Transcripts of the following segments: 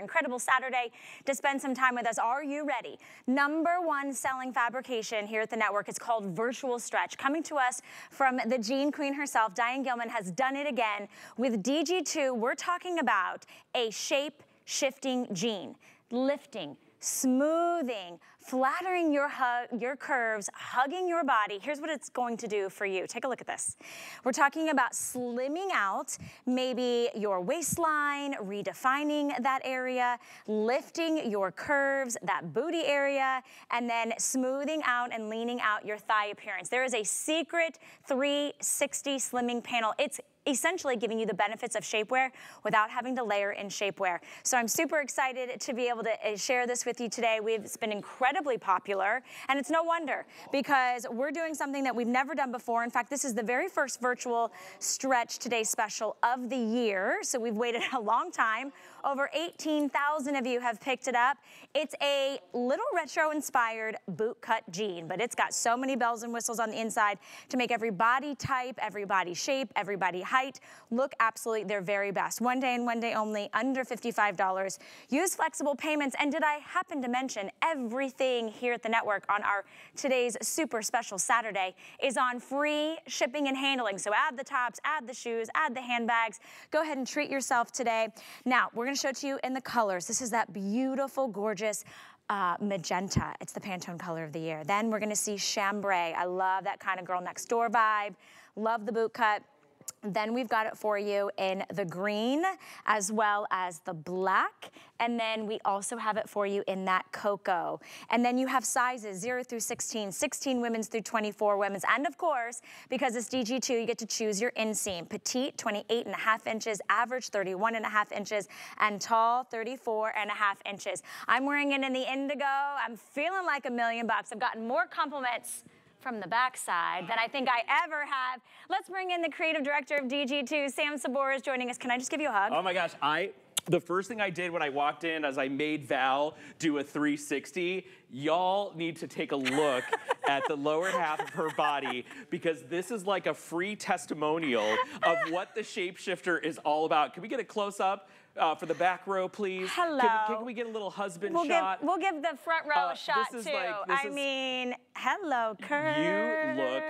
Incredible Saturday to spend some time with us. Are you ready? Number one selling fabrication here at the network is called Virtual Stretch. Coming to us from the Jean Queen herself, Diane Gilman has done it again. With DG2, we're talking about a shape shifting jean, lifting, smoothing, flattering your, your curves, hugging your body. Here's what it's going to do for you. Take a look at this. We're talking about slimming out maybe your waistline, redefining that area, lifting your curves, that booty area, and then smoothing out and leaning out your thigh appearance. There is a secret 360 slimming panel. It's essentially giving you the benefits of shapewear without having to layer in shapewear. So I'm super excited to be able to uh, share this with you today. We've, it's been incredibly popular and it's no wonder because we're doing something that we've never done before. In fact, this is the very first virtual stretch today special of the year. So we've waited a long time. Over 18,000 of you have picked it up. It's a little retro inspired boot cut jean, but it's got so many bells and whistles on the inside to make every body type, every body shape, every body height look absolutely their very best. One day and one day only, under $55. Use flexible payments. And did I happen to mention everything here at the network on our today's super special Saturday is on free shipping and handling. So add the tops, add the shoes, add the handbags. Go ahead and treat yourself today. Now, we're gonna show it to you in the colors. This is that beautiful, gorgeous uh, magenta. It's the Pantone color of the year. Then we're gonna see chambray. I love that kind of girl next door vibe. Love the boot cut. Then we've got it for you in the green as well as the black. And then we also have it for you in that cocoa. And then you have sizes 0 through 16, 16 women's through 24 women's. And of course, because it's DG2, you get to choose your inseam. Petite, 28 and a half inches, average, 31 and a half inches, and tall, 34 and a half inches. I'm wearing it in the indigo. I'm feeling like a million bucks. I've gotten more compliments from the backside than I think I ever have. Let's bring in the creative director of DG2, Sam Saboura is joining us. Can I just give you a hug? Oh my gosh, I the first thing I did when I walked in as I made Val do a 360, y'all need to take a look at the lower half of her body because this is like a free testimonial of what the shapeshifter is all about. Can we get a close up? Uh, for the back row, please. Hello. Can, can we get a little husband we'll shot? Give, we'll give the front row uh, a shot too. Like, I is, mean, hello, curves. You look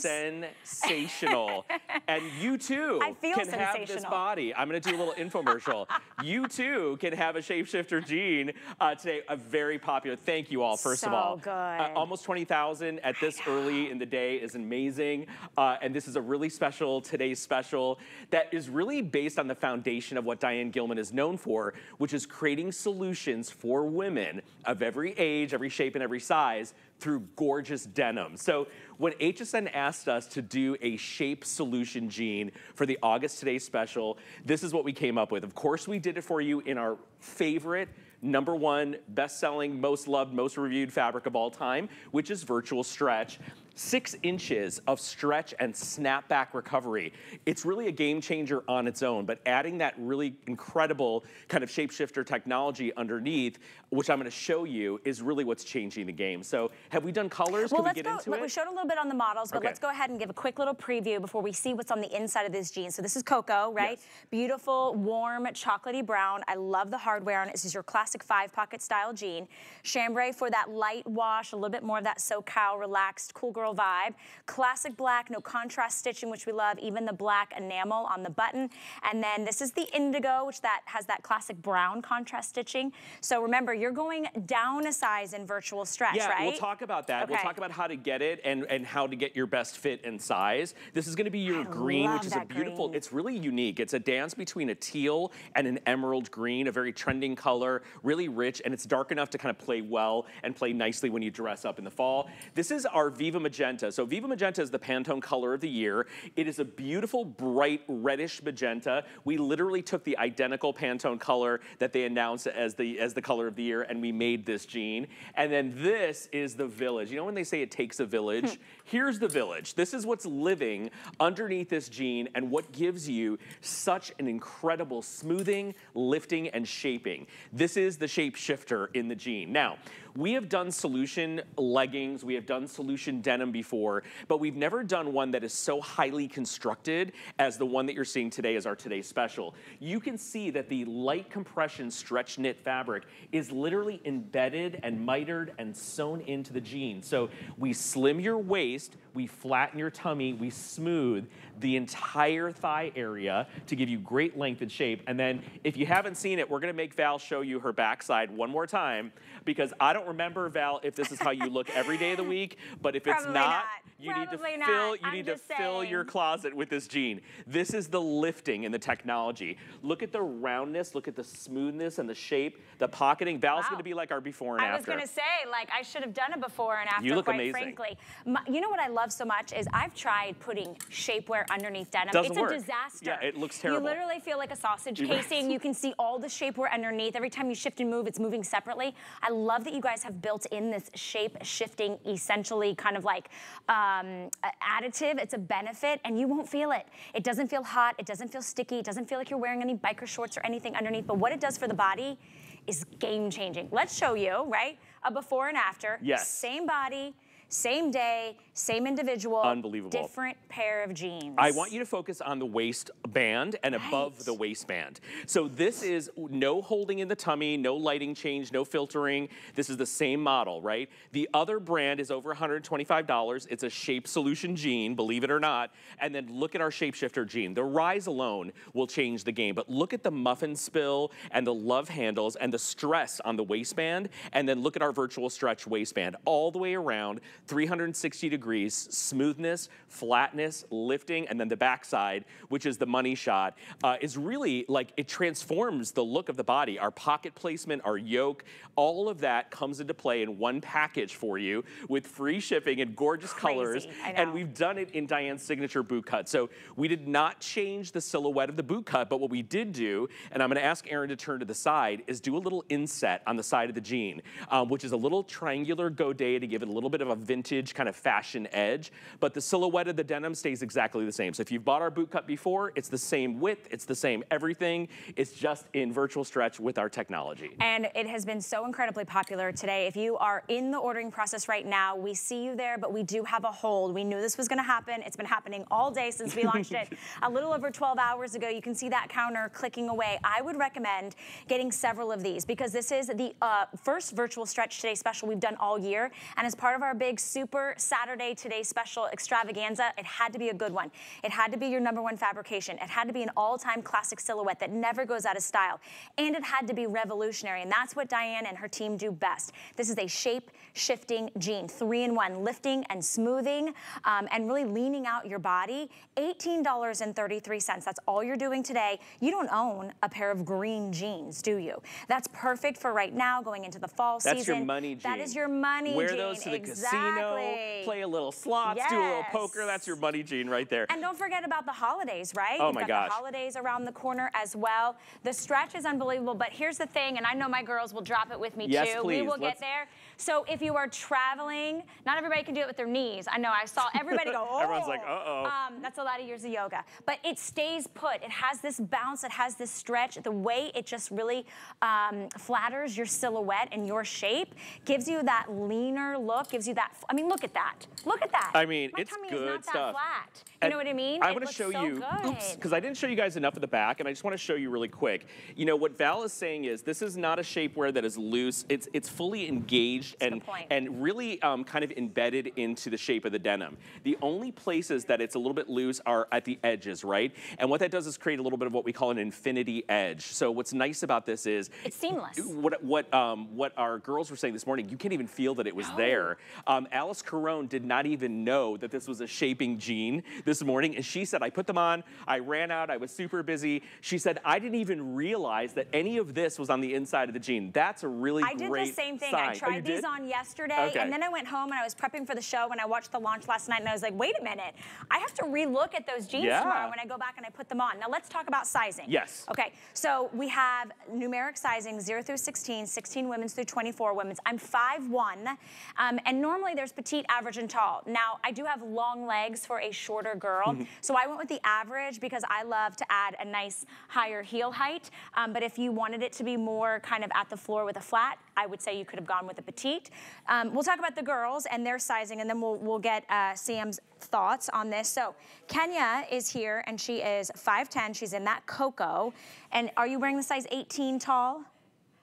sensational. and you too can have this body. I'm gonna do a little infomercial. you too can have a shapeshifter jean uh, today. A very popular. Thank you all, first so of all. good. Uh, almost 20,000 at this early in the day is amazing. Uh, and this is a really special, today's special, that is really based on the foundation of what Diane Gilman is known for, which is creating solutions for women of every age, every shape, and every size through gorgeous denim. So when HSN asked us to do a shape solution jean for the August Today special, this is what we came up with. Of course, we did it for you in our favorite number one best-selling, most loved, most reviewed fabric of all time, which is Virtual Stretch six inches of stretch and snapback recovery. It's really a game changer on its own, but adding that really incredible kind of shapeshifter technology underneath, which I'm gonna show you, is really what's changing the game. So have we done colors? Well, Can let's we get go, into it? We showed a little bit on the models, but okay. let's go ahead and give a quick little preview before we see what's on the inside of this jean. So this is cocoa, right? Yes. Beautiful, warm, chocolatey brown. I love the hardware on it. This is your classic five pocket style jean. Chambray for that light wash, a little bit more of that SoCal relaxed, cool girl vibe. Classic black, no contrast stitching, which we love, even the black enamel on the button. And then this is the indigo, which that has that classic brown contrast stitching. So remember, you're going down a size in virtual stretch, yeah, right? we'll talk about that. Okay. We'll talk about how to get it and, and how to get your best fit and size. This is gonna be your I green, which is a beautiful, green. it's really unique. It's a dance between a teal and an emerald green, a very trending color, really rich, and it's dark enough to kind of play well and play nicely when you dress up in the fall. This is our Viva Magenta. So Viva Magenta magenta is the Pantone color of the year. It is a beautiful, bright, reddish magenta. We literally took the identical Pantone color that they announced as the, as the color of the and we made this jean. And then this is the village. You know when they say it takes a village? Hmm. Here's the village. This is what's living underneath this jean and what gives you such an incredible smoothing, lifting, and shaping. This is the shape shifter in the jean. Now, we have done solution leggings, we have done solution denim before, but we've never done one that is so highly constructed as the one that you're seeing today as our today's special. You can see that the light compression stretch knit fabric is literally embedded and mitered and sewn into the jean. So we slim your waist, least we flatten your tummy, we smooth the entire thigh area to give you great length and shape. And then if you haven't seen it, we're gonna make Val show you her backside one more time because I don't remember, Val, if this is how you look every day of the week, but if it's not, not, you Probably need to fill, not. you I'm need to fill your closet with this jean. This is the lifting and the technology. Look at the roundness, look at the smoothness and the shape, the pocketing. Val's Wow. gonna be like our before and after. I was gonna say, like, I should have done it before and after, You look quite amazing. frankly. My, you know what I love so much is I've tried putting shapewear underneath denim. Doesn't it's work. a disaster. Yeah, it looks terrible. You literally feel like a sausage You're right. casing. You can see all the shapewear underneath. Every time you shift and move, it's moving separately. I love that you guys have built in this shape shifting, essentially kind of like um, additive. It's a benefit, and you won't feel it. It doesn't feel hot. It doesn't feel sticky. It doesn't feel like you're wearing any biker shorts or anything underneath. But what it does for the body is game changing. Let's show you, right? A before and after. Yes. Same body, same day, same individual. Unbelievable. Different pair of jeans. I want you to focus on the waistband and above the waistband. So this is no holding in the tummy, no lighting change, no filtering. This is the same model, right? The other brand is over $125. It's a shape solution jean, believe it or not. And then look at our shapeshifter jean. The rise alone will change the game, but look at the muffin spill and the love handles and the stress on the waistband. And then look at our virtual stretch waistband all the way around, 360 degrees, smoothness, flatness, lifting, and then the backside, which is the money shot, uh, is really like it transforms the look of the body. Our pocket placement, our yoke, all of that comes into play in one package for you with free shipping and gorgeous colors. Crazy, I And we've done it in Diane's signature boot cut. So we did not change the silhouette of the boot cut, but what we did do, and I'm gonna ask Aaron to turn to the side, is do a little inset on the side of the jean, um, which is a little triangular godet to give it a little bit of a vintage kind of fashion edge. But the silhouette of the denim stays exactly the same. So if you've bought our boot cut before, it's the same width, it's the same everything. It's just in virtual stretch with our technology. And it has been so incredibly popular today. If you are in the ordering process right now, we see you there, but we do have a hold. We knew this was gonna happen. It's been happening all day since we launched it a little over 12 hours ago. You can see that counter clicking away. I would recommend getting several of these because this is the uh, first virtual stretch today special we've done all year. And as part of our big super Saturday today special extravaganza, it had to be a good one. It had to be your number one fabrication. It had to be an all-time classic silhouette that never goes out of style. And it had to be revolutionary. And that's what Diane and her team do best. This is a shape shifting jean, three in one, lifting and smoothing um, and really leaning out your body. $18.33. That's all you're doing today. You don't own a pair of green jeans, do you? That's perfect for right now going into the fall That's season. your money jean. That is your money Wear jean. those to the exactly. casino, play a little slots, do a little poker. That's your money jean right there. And don't forget about the holidays, right? Oh You've my got gosh. the holidays around the corner as well. The stretch is unbelievable, but here's the thing, and I know my girls will drop it with me Yes, too. please. We will Let's- get there. So if you are traveling, not everybody can do it with their knees. I know I saw everybody go, oh. Everyone's like, uh-oh. Um, that's a lot of years of yoga. But it stays put. It has this bounce, it has this stretch. The way it just really um, flatters your silhouette and your shape gives you that leaner look, gives you that, I mean, look at that. Look at that. I mean, My it's good stuff. that flat. You know what I mean? I want to show so you, oops, because I didn't show you guys enough of the back, and I just want to show you really quick. You know what Val is saying is this is not a shapewear that is loose. It's it's fully engaged That's and and really um, kind of embedded into the shape of the denim. The only places that it's a little bit loose are at the edges, right? And what that does is create a little bit of what we call an infinity edge. So what's nice about this is It's seamless. what what um, what our girls were saying this morning, you can't even feel that it was there. Um, Alyce Caron did not even know that this was a shaping jean this morning, and she said, "I put them on. I ran out. I was super busy." She said, "I didn't even realize that any of this was on the inside of the jean. That's a really I did the same thing. sign." I Oh, tried these did? on yesterday, Okay. and then I went home and I was prepping for the show and I watched the launch last night, and I was like, wait a minute, I have to relook at those jeans Yeah. tomorrow when I go back and I put them on. Now let's talk about sizing. Yes. Okay, so we have numeric sizing 0 through 16, 16 women's through 24 women's. I'm 5'1", um, and normally there's petite, average, and tall. Now, I do have long legs for a shorter girl, so I went with the average because I love to add a nice higher heel height. Um, but if you wanted it to be more kind of at the floor with a flat, I would say you could have gone with a petite. Um, we'll talk about the girls and their sizing, and then we'll, we'll get uh, Sam's thoughts on this. So Kenya is here, and she is 5'10". She's in that cocoa. And are you wearing the size 18 tall?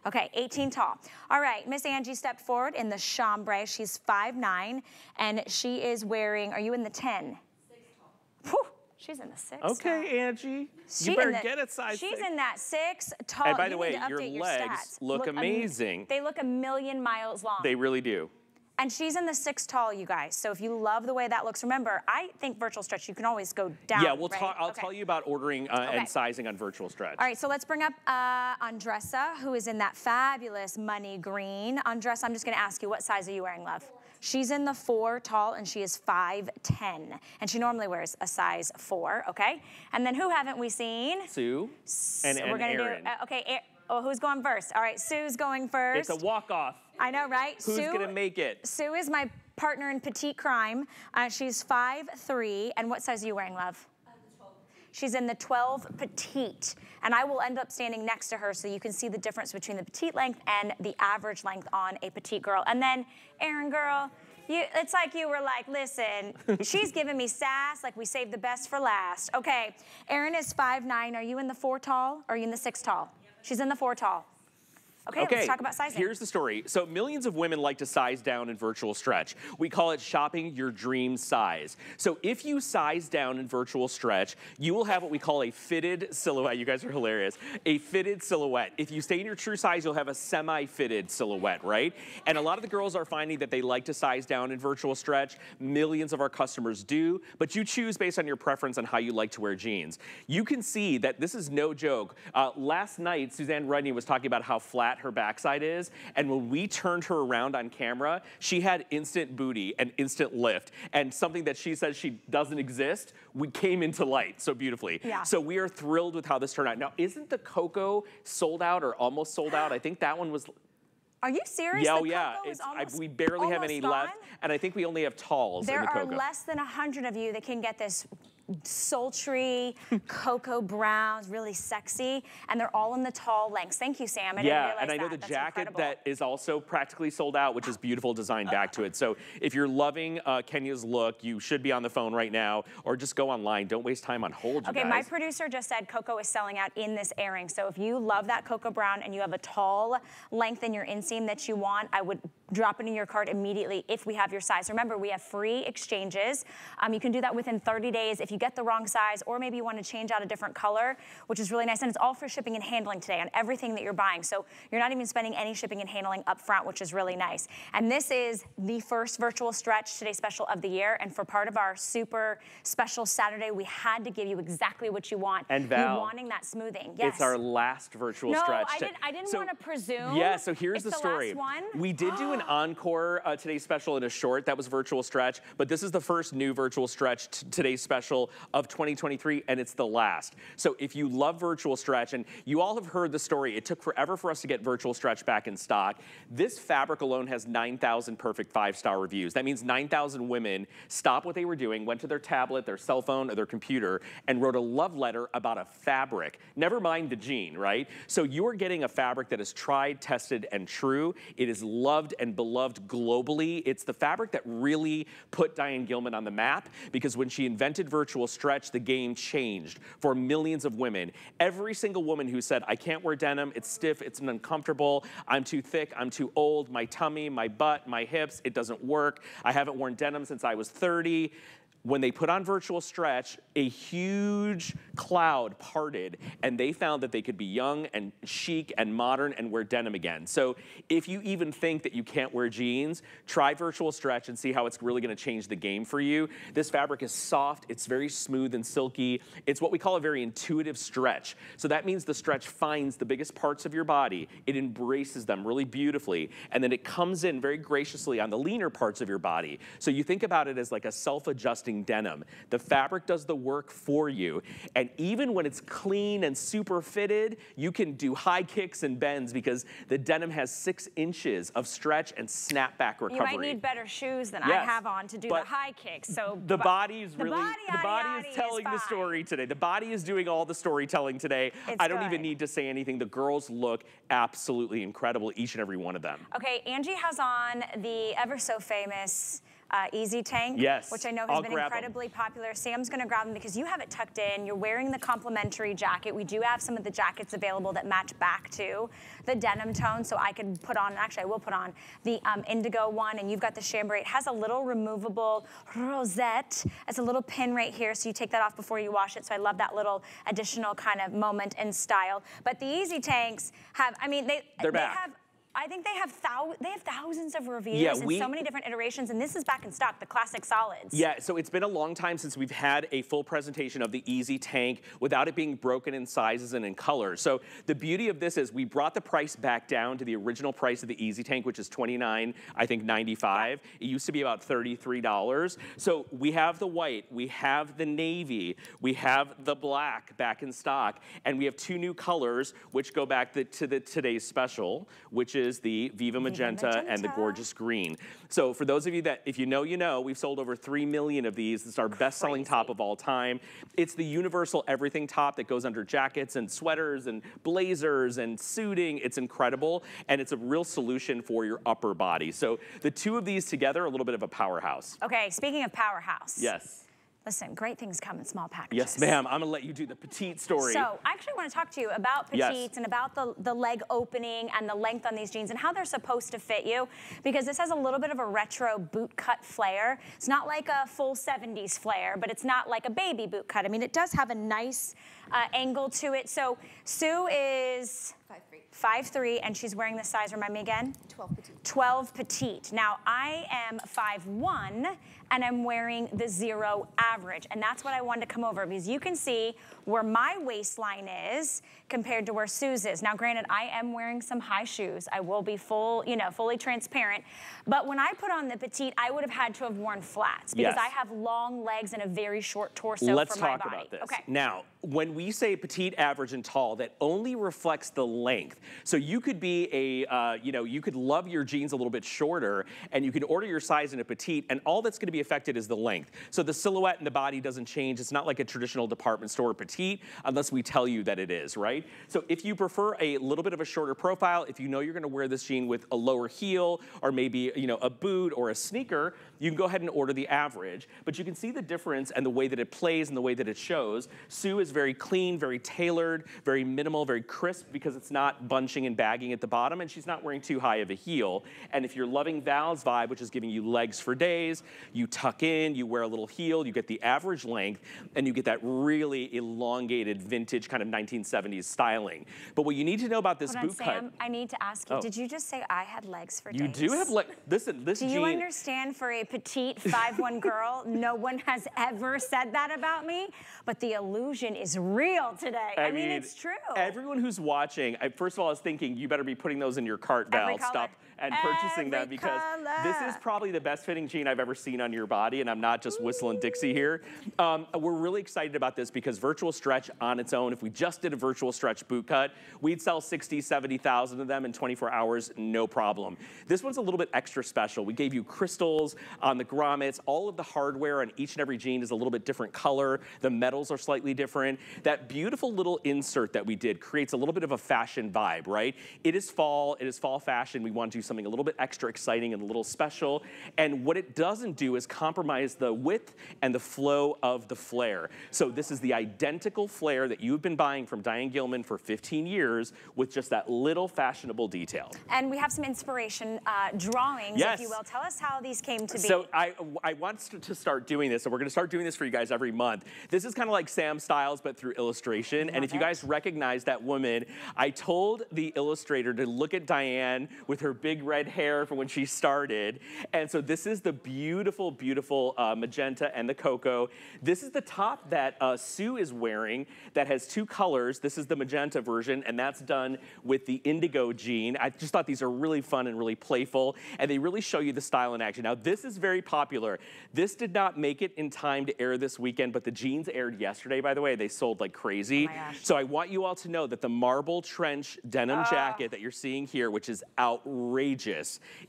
Okay, 18 tall. All right, Miss Angie stepped forward in the chambray. She's 5'9", and she is wearing, are you in the 10? Six tall. Whew, she's in the six. Okay, Angie. She you better in the- get a size She's six. in that six tall. And by the you way, need to your update legs stats. look am- amazing. they look a million miles long. They really do. and she's in the six tall, you guys. So if you love the way that looks, remember, I think virtual stretch, you can always go down. yeah, we'll right? talk. I'll Okay. tell you about ordering uh, Okay. and sizing on virtual stretch. All right, so let's bring up uh, Andressa, who is in that fabulous money green. Andressa, I'm just gonna ask you, what size are you wearing, love? She's in the four tall and she is 5'10", and she normally wears a size four, okay? And then who haven't we seen? Sue and, So and we're gonna Aaron. do, uh, okay, A- oh, who's going first? All right, Sue's going first. it's a walk off. I know, right? Who's Sue, gonna make it? Sue is my partner in petite crime. Uh, she's 5'3", and what size are you wearing, love? She's in the 12 petite, and I will end up standing next to her so you can see the difference between the petite length and the average length on a petite girl. And then, Erin girl, you, it's like you were like, listen, she's giving me sass, like we saved the best for last. Okay, Erin is 5'9". Are you in the four tall or are you in the six tall? She's in the four tall. Okay, let's talk about sizing. Here's the story. So millions of women like to size down in virtual stretch. We call it shopping your dream size. So if you size down in virtual stretch, you will have what we call a fitted silhouette. You guys are hilarious. A fitted silhouette. If you stay in your true size, you'll have a semi-fitted silhouette, right? And a lot of the girls are finding that they like to size down in virtual stretch. Millions of our customers do, but you choose based on your preference on how you like to wear jeans. You can see that this is no joke. Uh, last night, Suzanne Rudney was talking about how flat her backside is, and when we turned her around on camera, she had instant booty and instant lift, and something that she says she doesn't exist, we came into light so beautifully. Yeah. So we are thrilled with how this turned out. Now, isn't the Coco sold out or almost sold out? I think that one was Are you serious? yeah, The oh yeah. cocoa is It's, I, we barely have any gone? left, and I think we only have talls There in the There are less than 100 of you that can get this sultry cocoa browns, really sexy, and they're all in the tall lengths. Thank you, Sam. I yeah, and I know that. the That's jacket incredible. that is also practically sold out, which is beautiful design back to it. So if you're loving uh, Kenya's look, you should be on the phone right now, or just go online. Don't waste time on hold, Okay, guys. my producer just said Coco is selling out in this airing. So if you love that Cocoa Brown and you have a tall length in your inseam that you want, I would drop it in your cart immediately if we have your size. Remember, we have free exchanges. Um, you can do that within 30 days if you get the wrong size or maybe you want to change out a different color, which is really nice. And it's all for shipping and handling today on everything that you're buying. So you're not even spending any shipping and handling up front, which is really nice. And this is the first virtual stretch today special of the year. And for part of our super special Saturday, we had to give you exactly what you want. And you Val, wanting that smoothing. Yes. It's our last virtual No, stretch. I didn't- I didn't So- wanna presume. Yeah, so here's the the story. one? We did do an encore uh, today's special in a short. That was virtual stretch, but this is the first new virtual stretch today's special of 2023, and it's the last. So if you love virtual stretch, and you all have heard the story, it took forever for us to get virtual stretch back in stock. This fabric alone has 9,000 perfect five-star reviews. That means 9,000 women stopped what they were doing, went to their tablet, their cell phone, or their computer, and wrote a love letter about a fabric. Never mind the jean, right? So you are getting a fabric that is tried, tested, and true. It is loved and beloved globally. It's the fabric that really put Diane Gilman on the map because when she invented virtual stretch, the game changed for millions of women. Every single woman who said, I can't wear denim, it's stiff, it's uncomfortable, I'm too thick, I'm too old, my tummy, my butt, my hips, it doesn't work. I haven't worn denim since I was 30 when they put on virtual stretch, a huge cloud parted and they found that they could be young and chic and modern and wear denim again. So if you even think that you can't wear jeans, try virtual stretch and see how it's really gonna change the game for you. This fabric is soft, it's very smooth and silky. It's what we call a very intuitive stretch. So that means the stretch finds the biggest parts of your body, it embraces them really beautifully, and then it comes in very graciously on the leaner parts of your body. So you think about it as like a self-adjusting denim. The fabric does the work for you. And even when it's clean and super fitted, you can do high kicks and bends because the denim has six inches of stretch and snapback recovery. You might need better shoes than yes, I have on to do the high kicks. So the body is really, the body, the body is telling is the story today. The body is doing all the storytelling today. It's I don't good. even need to say anything. The girls look absolutely incredible, each and every one of them. Okay, Angie has on the ever so famous uh, Easy Tank, yes, which I know has I'll been incredibly them. popular. Sam's gonna grab them because you have it tucked in. You're wearing the complimentary jacket. We do have some of the jackets available that match back to the denim tone, so I could put on, actually I will put on the um, indigo one, and you've got the chambray. It has a little removable rosette. It's a little pin right here, so you take that off before you wash it, so I love that little additional kind of moment and style. But the Easy Tanks have, I mean, they, They're they back. have I think they have thou they have thousands of reviews yeah, we, and so many different iterations, and this is back in stock, the classic solids. Yeah, so it's been a long time since we've had a full presentation of the Easy Tank without it being broken in sizes and in colors. So the beauty of this is we brought the price back down to the original price of the Easy Tank, which is 29, I think 95. It used to be about $33. So we have the white, we have the navy, we have the black back in stock, and we have two new colors which go back the, to the today's special, which is is the Viva Magenta, Viva Magenta, and the Gorgeous Green. So for those of you that, if you know, you know, we've sold over 3 million of these. It's our best-selling top of all time. It's the universal everything top that goes under jackets and sweaters and blazers and suiting. It's incredible, and it's a real solution for your upper body. So the two of these together, a little bit of a powerhouse. Okay, speaking of powerhouse. Yes. Listen, great things come in small packages. Yes, ma'am. I'm gonna let you do the petite story. So I actually want to talk to you about petites yes. and about the, the leg opening and the length on these jeans and how they're supposed to fit you because this has a little bit of a retro boot cut flare. It's not like a full 70s flare, but it's not like a baby boot cut. I mean, it does have a nice uh, angle to it. So Sue is Five three, and she's wearing the size, remind me again? 12 petite. 12 petite. Now, I am five one, and I'm wearing the zero average, and that's what I wanted to come over, because you can see where my waistline is compared to where Sue's is. Now, granted, I am wearing some high shoes. I will be full, you know, fully transparent. But when I put on the petite, I would have had to have worn flats because yes. I have long legs and a very short torso Let's for my body. Let's talk about this. Okay. Now, when we say petite, average, and tall, that only reflects the length. So you could be a, uh, you know, you could love your jeans a little bit shorter and you could order your size in a petite and all that's gonna be affected is the length. So the silhouette and the body doesn't change. It's not like a traditional department store petite unless we tell you that it is, right? So if you prefer a little bit of a shorter profile, if you know you're gonna wear this jean with a lower heel or maybe, you know, a boot or a sneaker, you can go ahead and order the average. But you can see the difference and the way that it plays and the way that it shows. Sue is very clean, very tailored, very minimal, very crisp because it's not bunching and bagging at the bottom and she's not wearing too high of a heel. And if you're loving Val's vibe, which is giving you legs for days, you tuck in, you wear a little heel, you get the average length, and you get that really elongated vintage kind of 1970s styling. But what you need to know about this Hold boot on, cut. Sam, I need to ask you, oh. did you just say I had legs for days? You do have legs. Listen, this Do jean, you understand for a petite 5'1 girl, no one has ever said that about me, but the illusion is real today. I, I mean, mean, it's true. Everyone who's watching, I, first of all, is thinking you better be putting those in your cart, Val. Stop and purchasing them because color. this is probably the best fitting jean I've ever seen on your body, and I'm not just whistling Dixie here. Um, we're really excited about this because virtual stretch on its own, if we just did a virtual stretch boot cut, we'd sell 60, 70,000 of them in 24 hours, no problem. This one's a little bit extra special. We gave you crystals on the grommets. All of the hardware on each and every jean is a little bit different color. The metals are slightly different. That beautiful little insert that we did creates a little bit of a fashion vibe, right? It is fall, it is fall fashion. We want to something a little bit extra exciting and a little special. And what it doesn't do is compromise the width and the flow of the flare. So this is the identical flare that you've been buying from Diane Gilman for 15 years with just that little fashionable detail. And we have some inspiration uh, drawings, yes. if you will. Tell us how these came to be. So I, I want to start doing this, and we're gonna start doing this for you guys every month. This is kind of like Sam Styles, but through illustration. And if you guys recognize that woman, I told the illustrator to look at Diane with her big big red hair from when she started. And so this is the beautiful beautiful uh, magenta and the cocoa. This is the top that uh, Sue is wearing that has two colors. This is the magenta version, and that's done with the indigo jean. I just thought these are really fun and really playful, and they really show you the style in action. Now, this is very popular. This did not make it in time to air this weekend, but the jeans aired yesterday, by the way. They sold like crazy. Oh so I want you all to know that the marble trench denim Ah. jacket that you're seeing here, which is outrageous,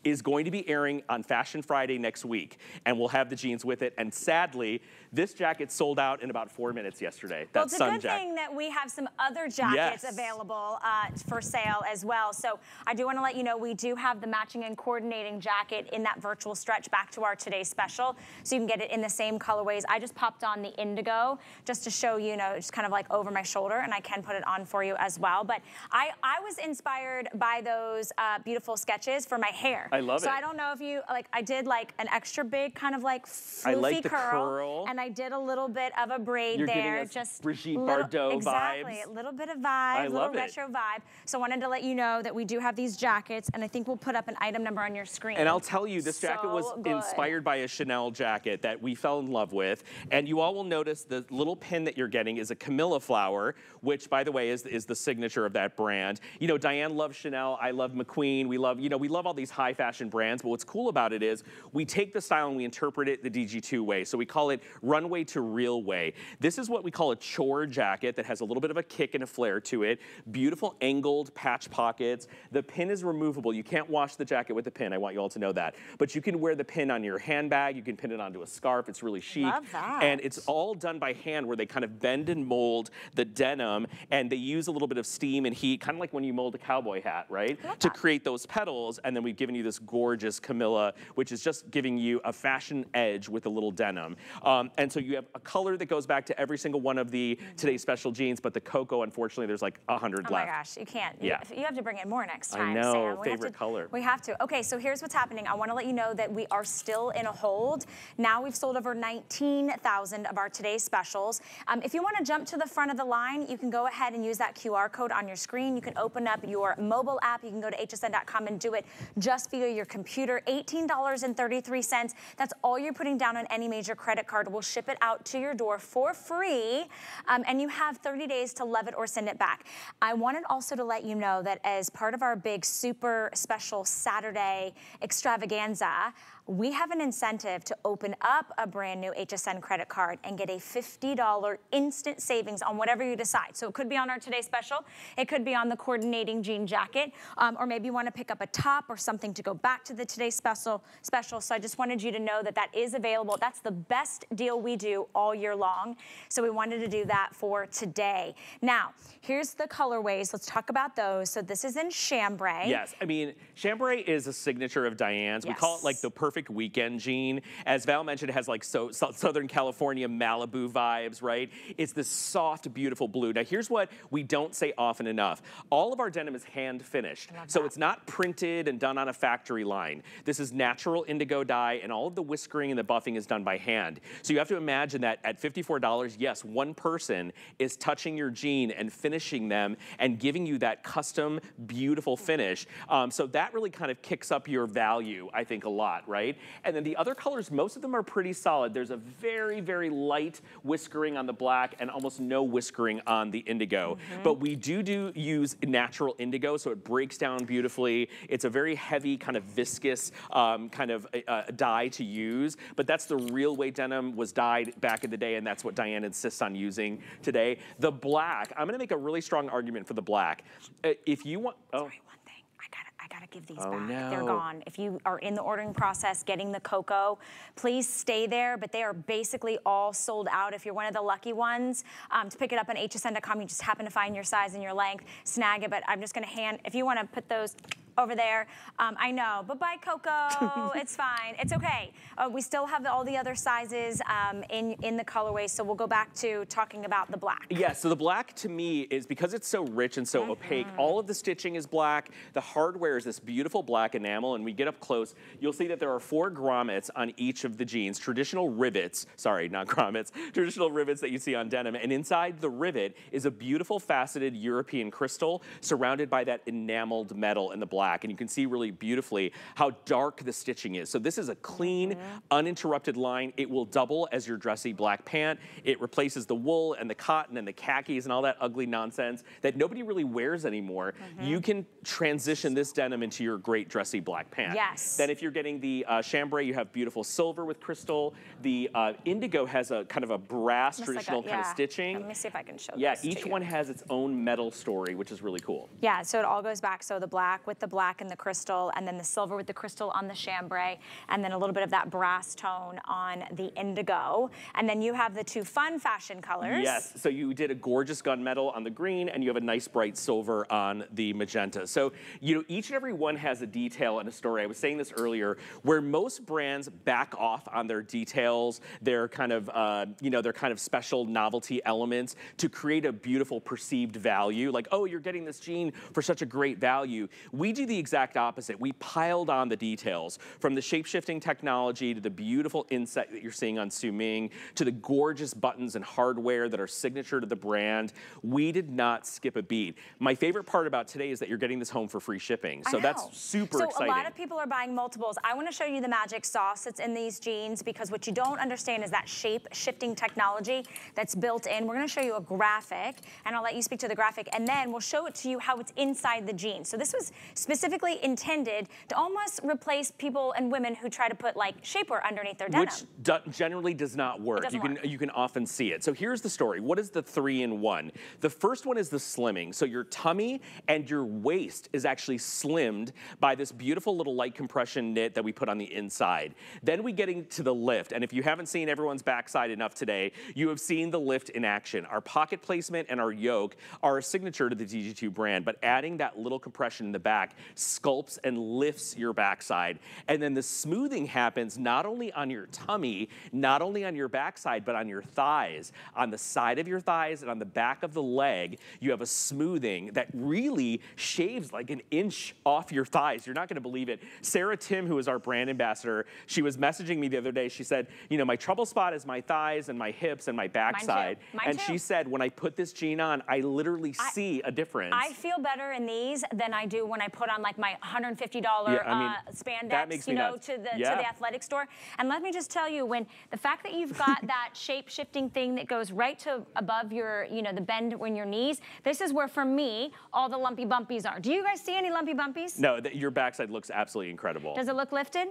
is going to be airing on Fashion Friday next week, and we'll have the jeans with it. And sadly, this jacket sold out in about four minutes yesterday. Well, That it's a good jacket. thing that we have some other jackets Yes. available uh, for sale as well. So I do want to let you know we do have the matching and coordinating jacket in that virtual stretch back to our today's special. So you can get it in the same colorways. I just popped on the indigo just to show you, you know, just kind of like over my shoulder, and I can put it on for you as well. But I, I was inspired by those uh, beautiful sketches for my hair. I love so it. So I don't know if you like. I did like an extra big kind of like floofy I like the curl, curl. and I did a little bit of a braid You're there, us just Brigitte little- Bardot exactly, vibes. a little bit of vibe, little love it. retro vibe. So I wanted to let you know that we do have these jackets, and I think we'll put up an item number on your screen. And I'll tell you, this jacket was good. inspired by a Chanel jacket that we fell in love with. And you all will notice the little pin that you're getting is a camellia flower, which, by the way, is, is the signature of that brand. You know, Diane loves Chanel. I love McQueen. We love, you know, we love all these high fashion brands. But what's cool about it is we take the style and we interpret it the DG2 way. So we call it runway to real way. This is what we call a chore jacket that has a little bit of a kick and a flare to it. Beautiful angled patch pockets. The pin is removable. You can't wash the jacket with the pin. I want you all to know that. But you can wear the pin on your handbag. You can pin it onto a scarf. It's really chic. Love that. And it's all done by hand where they kind of bend and mold the denim and they use a little bit of steam and heat, kind of like when you mold a cowboy hat, right? To create those petals. And then we've given you this gorgeous camellia, which is just giving you a fashion edge with a little denim. Um, and so you have a color that goes back to every single one of the today's special jeans, but the cocoa, unfortunately, there's like a hundred Oh my left. gosh, you can't. You- Yeah. You have to bring in more next time, I know, Sam. We have favorite to- color. We have to. Okay, so here's what's happening. I want to let you know that we are still in a hold. Now we've sold over 19,000 of our today's specials. Um, if you want to jump to the front of the line, you can go ahead and use that QR code on your screen. You can open up your mobile app. You can go to hsn.com and do it just via your computer. $18.33. That's all you're putting down on any major credit card. We'll ship it out to your door for free, um, and you have 30 days to love it or send it back. I wanted also to let you know that as part of our big super special Saturday extravaganza, we have an incentive to open up a brand new HSN credit card and get a $50 instant savings on whatever you decide. So it could be on our Today Special, it could be on the coordinating jean jacket, um, or maybe you want to pick up a top or something to go back to the Today Special. Special. So I just wanted you to know that that is available. That's the best deal we do all year long. So we wanted to do that for today. Now, here's the colorways. Let's talk about those. So this is in chambray. Yes, I mean, chambray is a signature of Diane's. We call it like the perfect weekend jean. As Val mentioned, it has like so, so- Southern California Malibu vibes, right? It's this soft, beautiful blue. Now, here's what we don't say often enough. All of our denim is hand finished. So it's not printed and done on a factory line. This is natural indigo dye and all of the whiskering and the buffing is done by hand. So you have to imagine that at $54, yes, one person is touching your jean and finishing them and giving you that custom, beautiful finish. Um, so that really kind of kicks up your value, I think, a lot, right? And then the other colors, most of them are pretty solid. There's a very, very light whiskering on the black and almost no whiskering on the indigo. But we do do use natural indigo, so it breaks down beautifully. It's a very heavy, kind of viscous um, kind of uh, dye to use. But that's the real way denim was dyed back in the day, and that's what Diane insists on using today. The black, I'm gonna make a really strong argument for the black. Uh, if you want, oh. Sorry. I gotta, give these Oh, back. They're gone. If you are in the ordering process getting the cocoa, please stay there. But they are basically all sold out. If you're one of the lucky ones um, to pick it up on hsn.com, you just happen to find your size and your length, snag it. But I'm just gonna hand. If you want to put those over there, um, I know. But bye, Coco. it's fine. It's okay. Uh, we still have all the other sizes um, in in the colorway. So we'll go back to talking about the black. Yeah, so the black to me is because it's so rich and so opaque, all of the stitching is black. The hardware is this beautiful black enamel, and we get up close, you'll see that there are four grommets on each of the jeans, traditional rivets, sorry, not grommets, traditional rivets that you see on denim. And inside the rivet is a beautiful faceted European crystal surrounded by that enameled metal in the black. Black, and you can see really beautifully how dark the stitching is. So this is a clean, mm -hmm. uninterrupted line. It will double as your dressy black pant. It replaces the wool and the cotton and the khakis and all that ugly nonsense that nobody really wears anymore. Mm -hmm. You can transition this denim into your great dressy black pant. Yes. Then if you're getting the uh, chambray, you have beautiful silver with crystal. The uh, indigo has a kind of a brass traditional like a, yeah. kind of stitching. Let me see if I can show Yeah, each one has its own metal story, which is really cool. Yeah, so it all goes back. So the black with the black and the crystal, and then the silver with the crystal on the chambray, and then a little bit of that brass tone on the indigo. And then you have the two fun fashion colors. Yes, so you did a gorgeous gunmetal on the green, and you have a nice bright silver on the magenta. So, you know, each and every one has a detail and a story. I was saying this earlier, where most brands back off on their details, their kind of, uh, you know, their kind of special novelty elements to create a beautiful perceived value. Like, oh, you're getting this jean for such a great value. We do the exact opposite. We piled on the details from the shape-shifting technology to the beautiful inset that you're seeing on Su Ming to the gorgeous buttons and hardware that are signature to the brand. We did not skip a beat. My favorite part about today is that you're getting this home for free shipping. So that's super so exciting. So a lot of people are buying multiples. I want to show you the magic sauce that's in these jeans because what you don't understand is that shape-shifting technology that's built in. We're going to show you a graphic, and I'll let you speak to the graphic, and then we'll show it to you how it's inside the jeans. So this was specifically intended to almost replace people and women who try to put like shapewear underneath their denim. Which generally does not work. You can work. you can often see it. So here's the story. What is the three in one? The first one is the slimming. So your tummy and your waist is actually slimmed by this beautiful little light compression knit that we put on the inside. Then we get into the lift. And if you haven't seen everyone's backside enough today, you have seen the lift in action. Our pocket placement and our yoke are a signature to the DG2 brand, but adding that little compression in the back sculpts and lifts your backside. And then the smoothing happens not only on your tummy, not only on your backside, but on your thighs. On the side of your thighs and on the back of the leg, you have a smoothing that really shaves like an inch off your thighs. You're not gonna believe it. Sarah Tim, who is our brand ambassador, she was messaging me the other day. She said, you know, my trouble spot is my thighs and my hips and my backside. Mine and too. she said, when I put this jean on, I literally I, see a difference. I feel better in these than I do when I put on like my $150 yeah, I mean, uh, spandex, you know, nuts. to the yeah. to the athletic store. And let me just tell you, when the fact that you've got that shape shifting thing that goes right to above your, you know, the bend when your knees, this is where for me all the lumpy bumpies are. Do you guys see any lumpy bumpies? No, your backside looks absolutely incredible. Does it look lifted?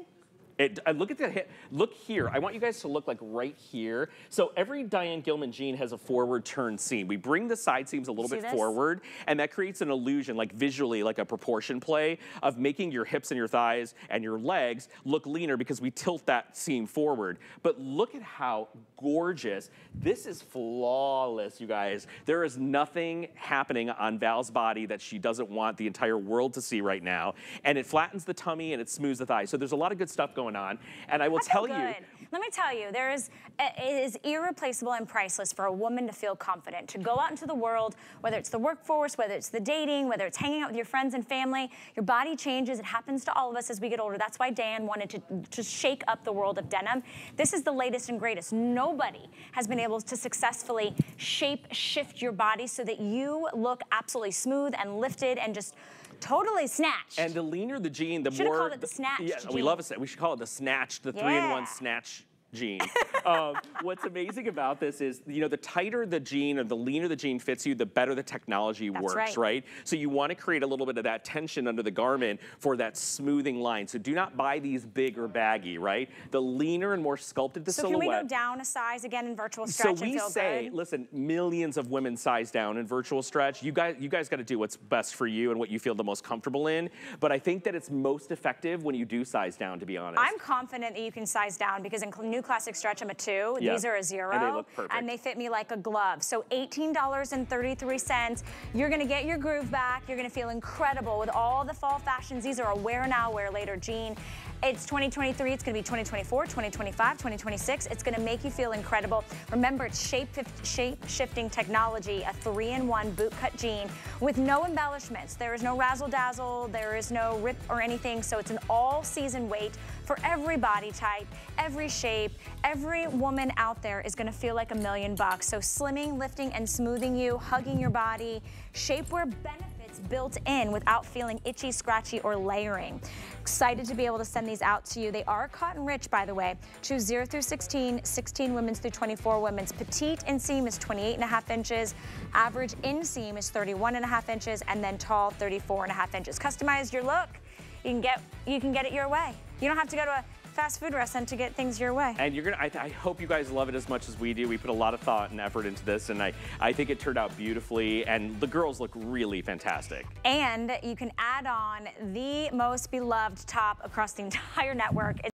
It, uh, look at the hip. Look here. I want you guys to look like right here. So every Diane Gilman jean has a forward turn seam. We bring the side seams a little See bit this? forward, and that creates an illusion, like visually, like a proportion play of making your hips and your thighs and your legs look leaner because we tilt that seam forward. But look at how gorgeous. This is flawless, you guys. There is nothing happening on Val's body that she doesn't want the entire world to see right now. And it flattens the tummy and it smooths the thighs. So there's a lot of good stuff going going on. And I will I tell you. Let me tell you, there is, it is irreplaceable and priceless for a woman to feel confident, to go out into the world, whether it's the workforce, whether it's the dating, whether it's hanging out with your friends and family, your body changes. It happens to all of us as we get older. That's why Dan wanted to, to shake up the world of denim. This is the latest and greatest. Nobody has been able to successfully shape shift your body so that you look absolutely smooth and lifted and just Totally snatched. And the leaner the jean, the Should've more. called it the snatch. Yeah, we love it. We should call it the snatch, the yeah. three-in-one snatch jean. um, what's amazing about this is, you know, the tighter the jean or the leaner the jean fits you, the better the technology That's works, right. right. So you want to create a little bit of that tension under the garment for that smoothing line. So do not buy these big or baggy, right? The leaner and more sculpted the so silhouette. So can we go down a size again in virtual stretch So we say, good? listen, millions of women size down in virtual stretch. You guys, you guys got to do what's best for you and what you feel the most comfortable in. But I think that it's most effective when you do size down, to be honest. I'm confident that you can size down because in new classic stretch, I'm a two. Yeah. These are a zero. And they look perfect. And they fit me like a glove. So $18.33. You're gonna get your groove back. You're gonna feel incredible with all the fall fashions. These are a wear now, wear later jean. It's 2023, it's gonna be 2024, 2025, 2026. It's gonna make you feel incredible. Remember, it's shape, shape shifting technology, a three-in-one boot cut jean with no embellishments. There is no razzle dazzle, there is no rip or anything. So it's an all season weight for every body type, every shape, every woman out there is gonna feel like a million bucks. So slimming, lifting, and smoothing you, hugging your body, shapewear benefits built in without feeling itchy, scratchy, or layering. Excited to be able to send these out to you. They are cotton rich, by the way. Choose 0 through 16, 16 women's through 24 women's. Petite inseam is 28 and a half inches. Average inseam is 31 and a half inches. And then tall, 34 and a half inches. Customize your look. You can get, you can get it your way. You don't have to go to a fast food restaurant to get things your way. And you're gonna, I, I, hope you guys love it as much as we do. We put a lot of thought and effort into this, and I, I think it turned out beautifully, and the girls look really fantastic. And you can add on the most beloved top across the entire network.